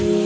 you.